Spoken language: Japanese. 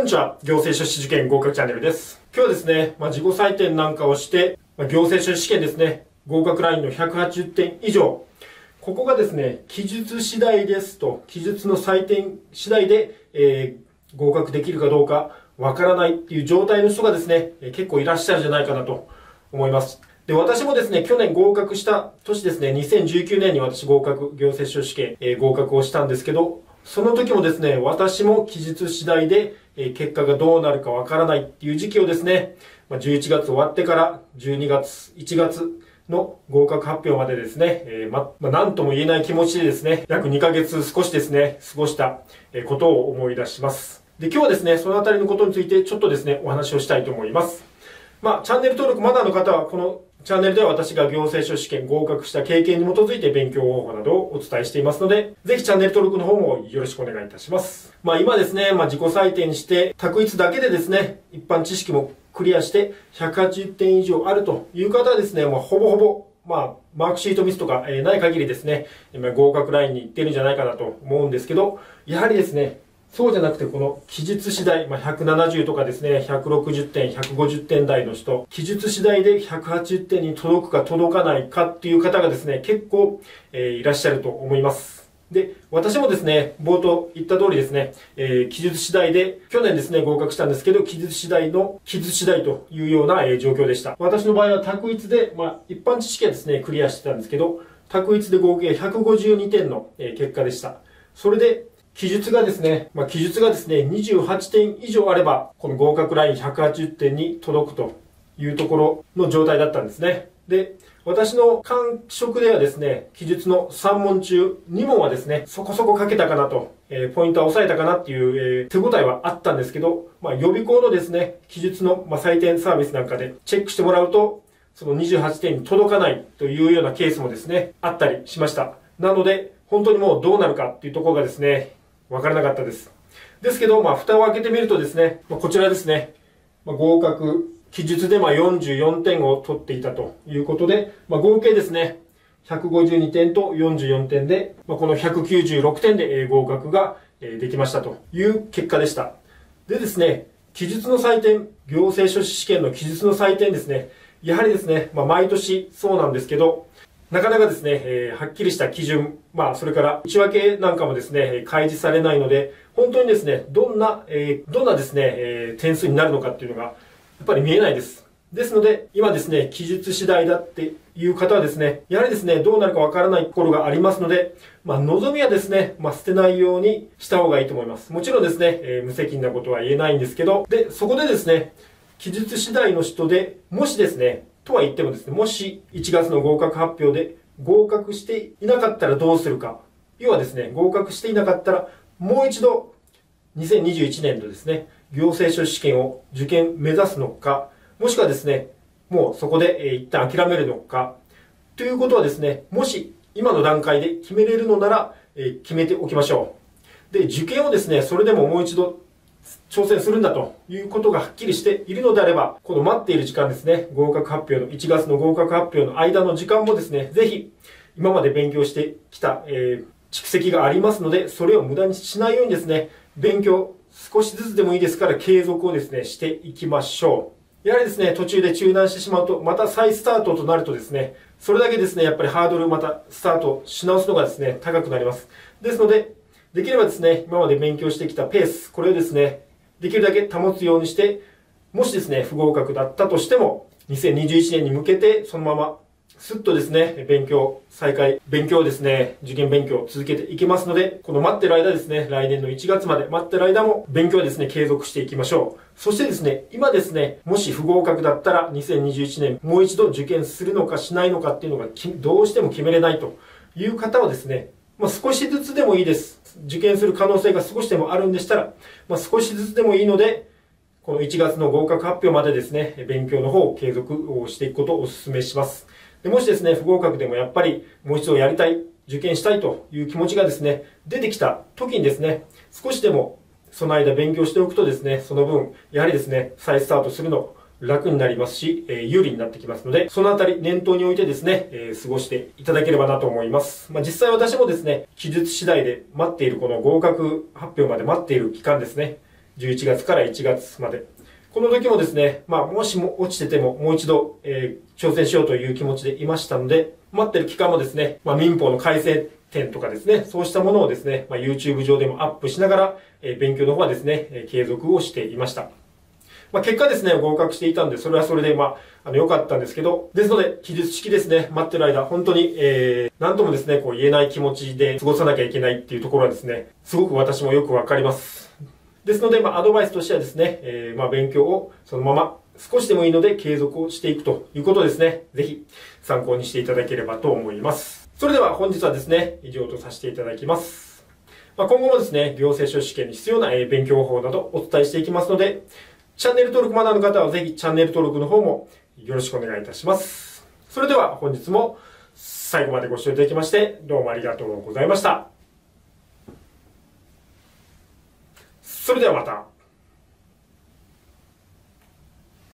こんにちは。行政書士試験合格チャンネルです。今日はですね、まあ、自己採点なんかをして、まあ、行政書士試験ですね、合格ラインの180点以上。ここがですね、記述次第ですと、記述の採点次第で、えー、合格できるかどうかわからないっていう状態の人がですね、結構いらっしゃるんじゃないかなと思います。で、私もですね、去年合格した年ですね、2019年に私合格、行政書士試験、えー、合格をしたんですけど、その時もですね、私も記述次第で、え結果がどうなるかわからないっていう時期をですね、ま11月終わってから12月、1月の合格発表までですね、えー、ま、まなんとも言えない気持ちでですね、約2ヶ月少しですね、過ごしたことを思い出します。で、今日はですね、そのあたりのことについてちょっとですね、お話をしたいと思います。まあ、チャンネル登録まだの方は、このチャンネルでは私が行政書試験合格した経験に基づいて勉強方法などをお伝えしていますので、ぜひチャンネル登録の方もよろしくお願いいたします。まあ今ですね、まあ自己採点して、択一だけでですね、一般知識もクリアして180点以上あるという方はですね、まあほぼほぼまあ、マークシートミスとか、え、ない限りですね、今合格ラインに行ってるんじゃないかなと思うんですけど、やはりですね、そうじゃなくて、この記述次第、まあ、170とかですね、160点、150点台の人、記述次第で180点に届くか届かないかっていう方がですね、結構、えー、いらっしゃると思います。で、私もですね、冒頭言った通りですね、えー、記述次第で、去年ですね、合格したんですけど、記述次第の、記述次第というような、えー、状況でした。私の場合は択一で、まあ、一般知識はですね、クリアしてたんですけど、択一で合計152点の、えー、結果でした。それで、記述がですね、まあ、記述がですね、28点以上あれば、この合格ライン180点に届くというところの状態だったんですね。で、私の感触ではですね、記述の3問中2問はですね、そこそこ書けたかなと、えー、ポイントは押さえたかなっていう、えー、手応えはあったんですけど、まあ、予備校のですね、記述の、まあ、採点サービスなんかでチェックしてもらうと、その28点に届かないというようなケースもですね、あったりしました。なので、本当にもうどうなるかっていうところがですね、わからなかったです。ですけど、まあ、蓋を開けてみるとですね、まあ、こちらですね、まあ、合格、記述でまあ44点を取っていたということで、まあ、合計ですね、152点と44点で、まあ、この196点で合格ができましたという結果でした。でですね、記述の採点、行政書士試験の記述の採点ですね、やはりですね、まあ、毎年そうなんですけど、なかなかですね、えー、はっきりした基準、まあ、それから内訳なんかもですね、開示されないので、本当にですね、どんな、えー、どんなですね、えー、点数になるのかっていうのが、やっぱり見えないです。ですので、今ですね、記述次第だっていう方はですね、やはりですね、どうなるかわからないところがありますので、まあ、望みはですね、まあ、捨てないようにした方がいいと思います。もちろんですね、えー、無責任なことは言えないんですけど、で、そこでですね、記述次第の人で、もしですね、とは言ってもですね、もし1月の合格発表で合格していなかったらどうするか。要はですね、合格していなかったら、もう一度、2021年度ですね、行政書士試験を受験目指すのか、もしくはですね、もうそこで、え、一旦諦めるのか、ということはですね、もし今の段階で決めれるのなら、決めておきましょう。で、受験をですね、それでももう一度挑戦するんだということがはっきりしているのであれば、この待っている時間ですね、合格発表の、1月の合格発表の間の時間もですね、ぜひ、今まで勉強してきた、えー、蓄積がありますので、それを無駄にしないようにですね、勉強、少しずつでもいいですから継続をですね、していきましょう。やはりですね、途中で中断してしまうと、また再スタートとなるとですね、それだけですね、やっぱりハードルまたスタートし直すのがですね、高くなります。ですので、できればですね、今まで勉強してきたペース、これをですね、できるだけ保つようにして、もしですね、不合格だったとしても、2021年に向けて、そのまま、すっとですね、勉強、再開、勉強ですね、受験勉強続けていきますので、この待ってる間ですね、来年の1月まで待ってる間も勉強はですね、継続していきましょう。そしてですね、今ですね、もし不合格だったら2021年もう一度受験するのかしないのかっていうのがどうしても決めれないという方はですね、まあ、少しずつでもいいです。受験する可能性が少しでもあるんでしたら、まあ、少しずつでもいいので、この1月の合格発表までですね、勉強の方を継続をしていくことをお勧めします。でもしですね、不合格でもやっぱりもう一度やりたい、受験したいという気持ちがですね、出てきた時にですね、少しでもその間勉強しておくとですね、その分、やはりですね、再スタートするの楽になりますし、えー、有利になってきますので、そのあたり念頭に置いてですね、えー、過ごしていただければなと思います。まあ、実際私もですね、記述次第で待っているこの合格発表まで待っている期間ですね、11月から1月まで。この時もですね、まあ、もしも落ちてても、もう一度、えー、挑戦しようという気持ちでいましたので、待ってる期間もですね、まあ、民法の改正点とかですね、そうしたものをですね、まあ、YouTube 上でもアップしながら、えー、勉強の方はですね、え、継続をしていました。まあ、結果ですね、合格していたんで、それはそれで、まあ、あの、良かったんですけど、ですので、記述式ですね、待ってる間、本当に、えー、なんともですね、こう言えない気持ちで過ごさなきゃいけないっていうところはですね、すごく私もよくわかります。ですので、まあ、アドバイスとしてはですね、えー、まあ、勉強をそのまま少しでもいいので継続をしていくということですね。ぜひ参考にしていただければと思います。それでは本日はですね、以上とさせていただきます。まあ、今後もですね、行政書試験に必要な勉強法などお伝えしていきますので、チャンネル登録まだの方はぜひチャンネル登録の方もよろしくお願いいたします。それでは本日も最後までご視聴いただきましてどうもありがとうございました。それではまた。